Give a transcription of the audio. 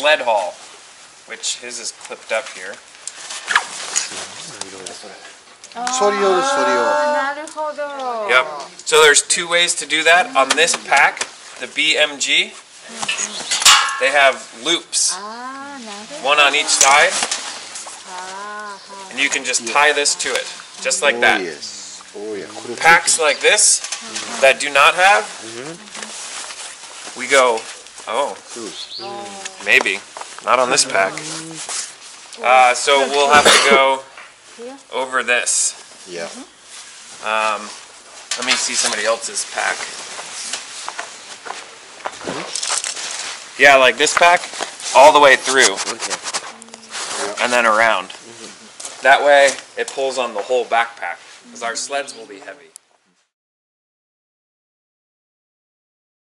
lead haul, which his is clipped up here. Oh, yep. So there's two ways to do that. On this pack, the BMG, they have loops, one on each side, and you can just tie this to it, just like that. Packs like this that do not have, we go Oh. oh. Maybe. Not on this pack. Uh, so we'll have to go over this. Yeah. Mm-hmm. Um, let me see somebody else's pack. Yeah, like this pack, all the way through. And then around. Mm-hmm. That way, it pulls on the whole backpack, because our sleds will be heavy.